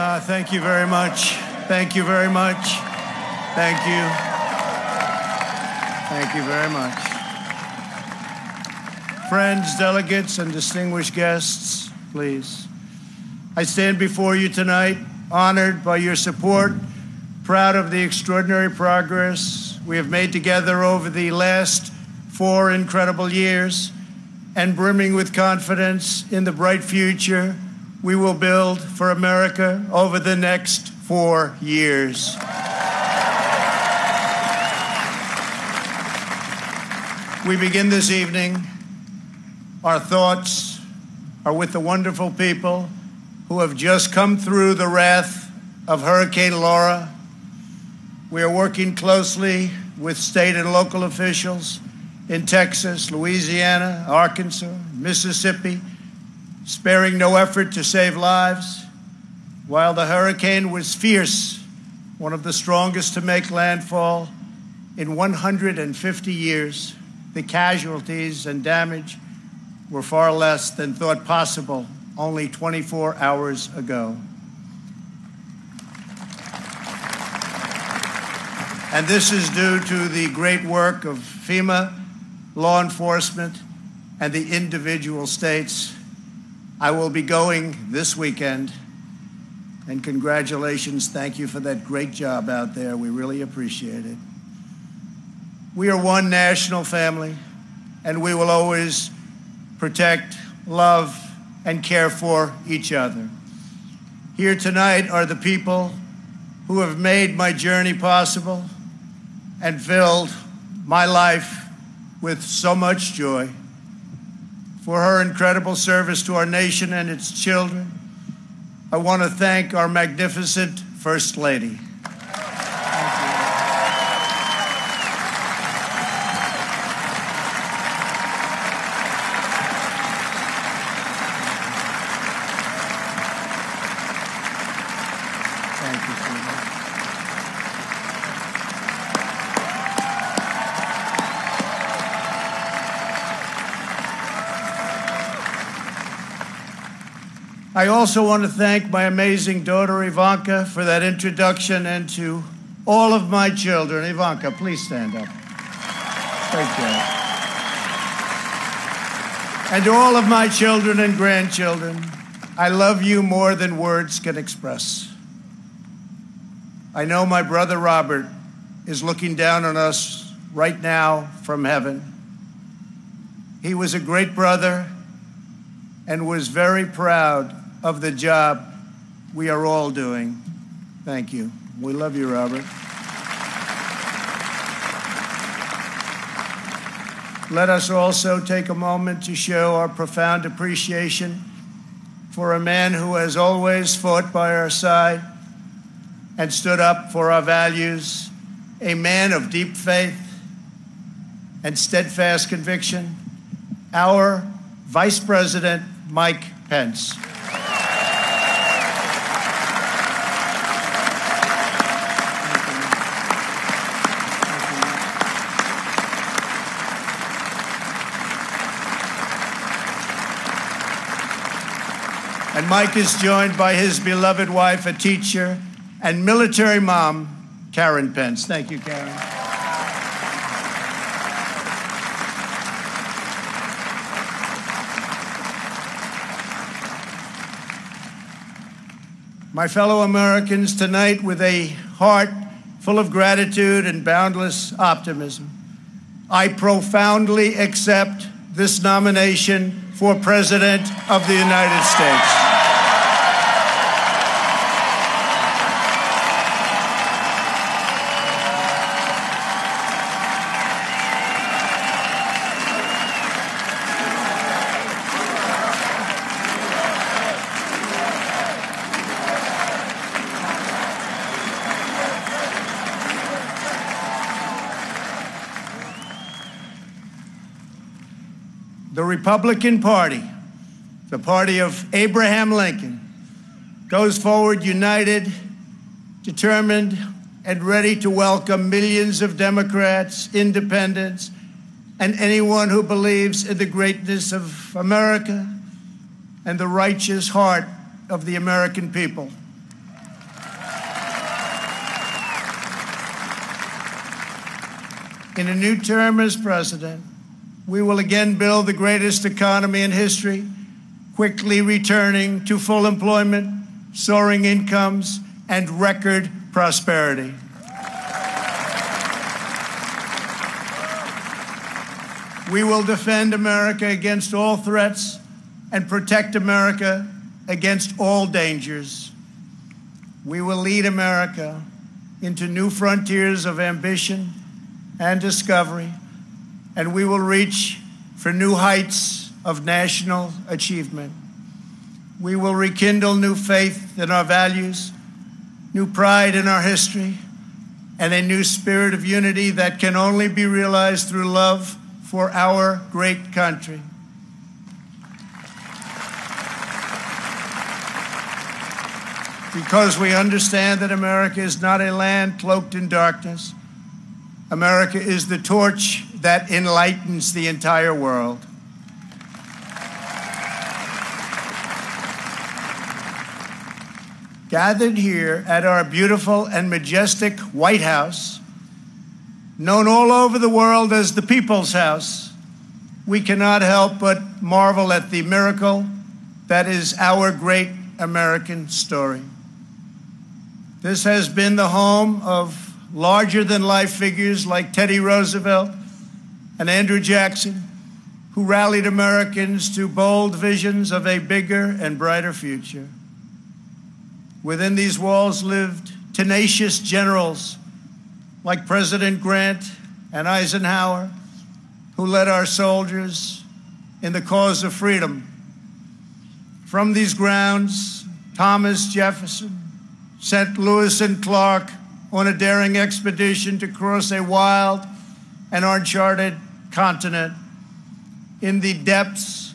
Uh, thank you very much. Thank you very much. Thank you. Thank you very much. Friends, delegates, and distinguished guests, please. I stand before you tonight honored by your support, proud of the extraordinary progress we have made together over the last four incredible years, and brimming with confidence in the bright future we will build for America over the next four years. We begin this evening. Our thoughts are with the wonderful people who have just come through the wrath of Hurricane Laura. We are working closely with state and local officials in Texas, Louisiana, Arkansas, Mississippi, sparing no effort to save lives. While the hurricane was fierce, one of the strongest to make landfall in 150 years, the casualties and damage were far less than thought possible only 24 hours ago. And this is due to the great work of FEMA, law enforcement, and the individual states. I will be going this weekend. And congratulations. Thank you for that great job out there. We really appreciate it. We are one national family, and we will always protect, love, and care for each other. Here tonight are the people who have made my journey possible and filled my life with so much joy. For her incredible service to our nation and its children, I want to thank our magnificent First Lady. I also want to thank my amazing daughter Ivanka for that introduction and to all of my children. Ivanka, please stand up. Thank you. And to all of my children and grandchildren, I love you more than words can express. I know my brother Robert is looking down on us right now from heaven. He was a great brother and was very proud of the job we are all doing. Thank you. We love you, Robert. Let us also take a moment to show our profound appreciation for a man who has always fought by our side and stood up for our values, a man of deep faith and steadfast conviction, our Vice President Mike Pence. And Mike is joined by his beloved wife, a teacher, and military mom, Karen Pence. Thank you, Karen. My fellow Americans, tonight, with a heart full of gratitude and boundless optimism, I profoundly accept this nomination for President of the United States. the Republican Party, the party of Abraham Lincoln, goes forward united, determined, and ready to welcome millions of Democrats, independents, and anyone who believes in the greatness of America and the righteous heart of the American people. In a new term as president, we will again build the greatest economy in history, quickly returning to full employment, soaring incomes, and record prosperity. We will defend America against all threats and protect America against all dangers. We will lead America into new frontiers of ambition and discovery, and we will reach for new heights of national achievement. We will rekindle new faith in our values, new pride in our history, and a new spirit of unity that can only be realized through love for our great country. Because we understand that America is not a land cloaked in darkness. America is the torch that enlightens the entire world. Gathered here at our beautiful and majestic White House known all over the world as the People's House, we cannot help but marvel at the miracle that is our great American story. This has been the home of larger than life figures like Teddy Roosevelt and Andrew Jackson, who rallied Americans to bold visions of a bigger and brighter future. Within these walls lived tenacious generals like President Grant and Eisenhower, who led our soldiers in the cause of freedom. From these grounds, Thomas Jefferson sent Lewis and Clark on a daring expedition to cross a wild and uncharted continent. In the depths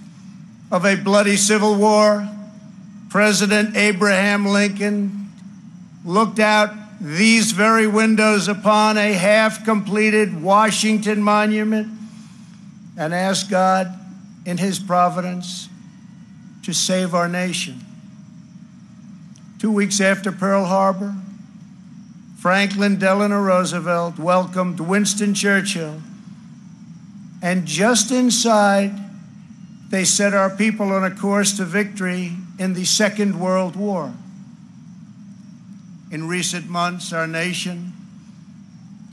of a bloody civil war, President Abraham Lincoln looked out these very windows upon a half completed Washington monument and asked God in His providence to save our nation. Two weeks after Pearl Harbor, Franklin Delano Roosevelt welcomed Winston Churchill, and just inside, they set our people on a course to victory in the Second World War. In recent months, our nation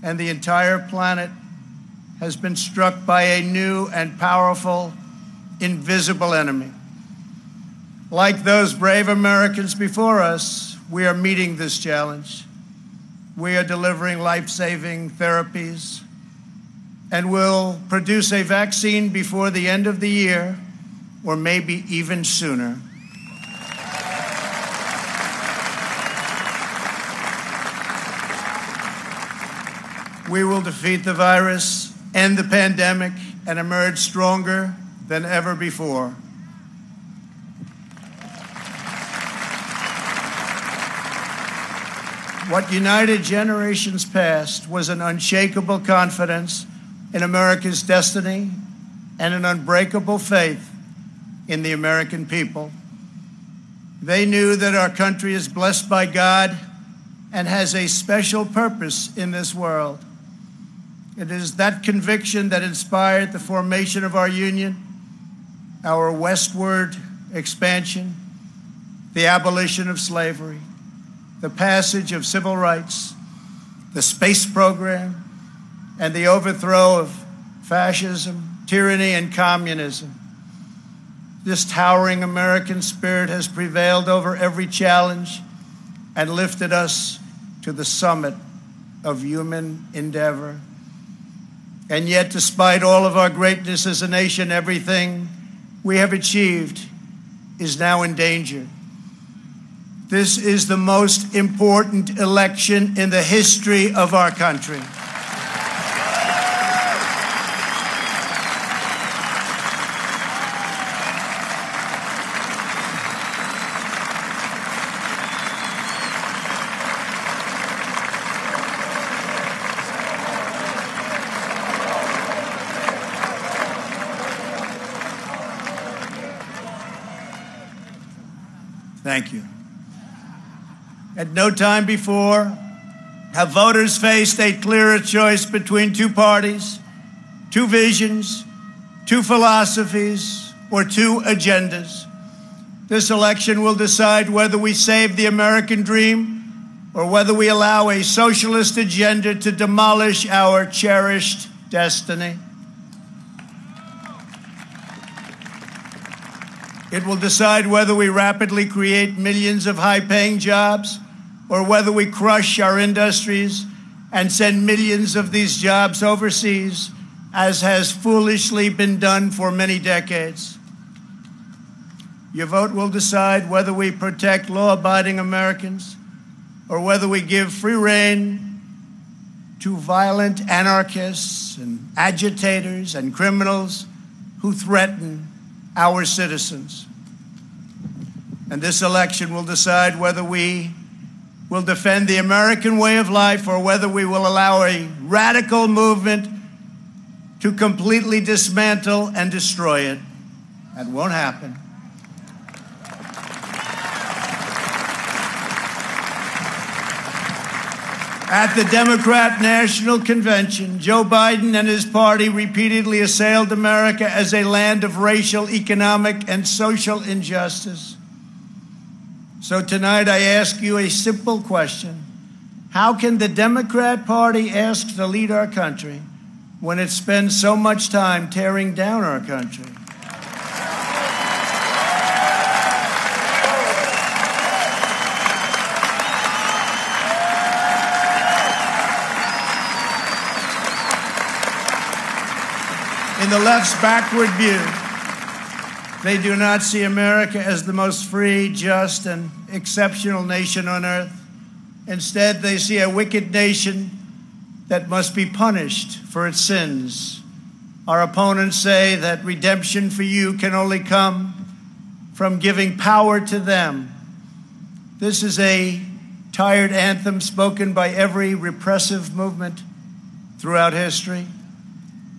and the entire planet has been struck by a new and powerful invisible enemy. Like those brave Americans before us, we are meeting this challenge. We are delivering life saving therapies and will produce a vaccine before the end of the year or maybe even sooner. we will defeat the virus, end the pandemic, and emerge stronger than ever before. What united generations past was an unshakable confidence in America's destiny and an unbreakable faith in the American people. They knew that our country is blessed by God and has a special purpose in this world. It is that conviction that inspired the formation of our union, our westward expansion, the abolition of slavery, the passage of civil rights, the space program, and the overthrow of fascism, tyranny, and communism. This towering American spirit has prevailed over every challenge and lifted us to the summit of human endeavor. And yet, despite all of our greatness as a nation, everything we have achieved is now in danger. This is the most important election in the history of our country. Thank you. At no time before have voters faced a clearer choice between two parties, two visions, two philosophies, or two agendas. This election will decide whether we save the American dream or whether we allow a socialist agenda to demolish our cherished destiny. It will decide whether we rapidly create millions of high paying jobs or whether we crush our industries and send millions of these jobs overseas, as has foolishly been done for many decades. Your vote will decide whether we protect law abiding Americans or whether we give free rein to violent anarchists and agitators and criminals who threaten our citizens. And this election will decide whether we will defend the American way of life or whether we will allow a radical movement to completely dismantle and destroy it. That won't happen. At the Democrat National Convention, Joe Biden and his party repeatedly assailed America as a land of racial, economic, and social injustice. So tonight I ask you a simple question How can the Democrat Party ask to lead our country when it spends so much time tearing down our country? The left's backward view, they do not see America as the most free, just, and exceptional nation on earth. Instead, they see a wicked nation that must be punished for its sins. Our opponents say that redemption for you can only come from giving power to them. This is a tired anthem spoken by every repressive movement throughout history.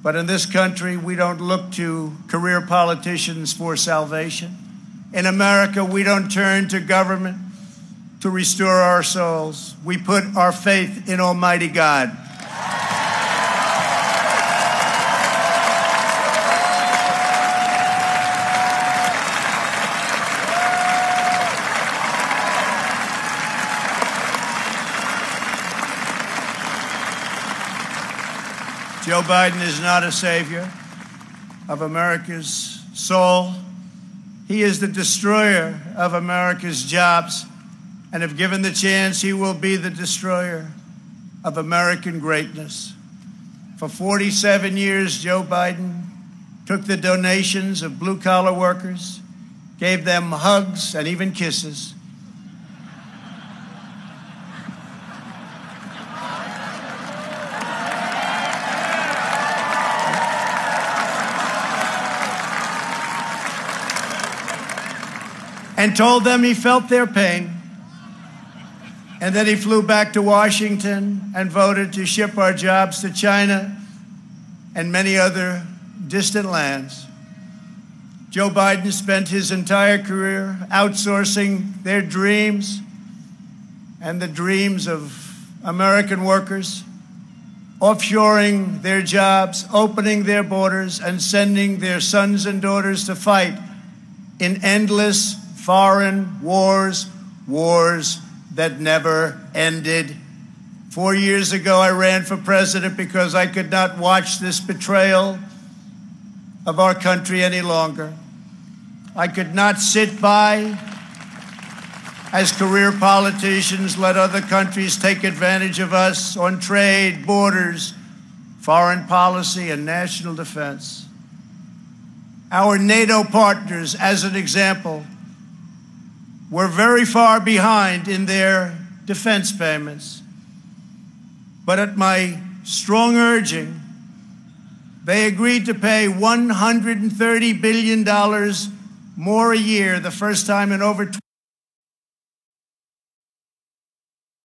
But in this country, we don't look to career politicians for salvation. In America, we don't turn to government to restore our souls. We put our faith in Almighty God. Biden is not a savior of America's soul. He is the destroyer of America's jobs. And if given the chance, he will be the destroyer of American greatness. For 47 years, Joe Biden took the donations of blue collar workers, gave them hugs and even kisses, and told them he felt their pain. And then he flew back to Washington and voted to ship our jobs to China and many other distant lands. Joe Biden spent his entire career outsourcing their dreams and the dreams of American workers, offshoring their jobs, opening their borders, and sending their sons and daughters to fight in endless foreign wars, wars that never ended. Four years ago, I ran for president because I could not watch this betrayal of our country any longer. I could not sit by as career politicians let other countries take advantage of us on trade, borders, foreign policy, and national defense. Our NATO partners, as an example, were very far behind in their defense payments. But at my strong urging, they agreed to pay $130 billion more a year, the first time in over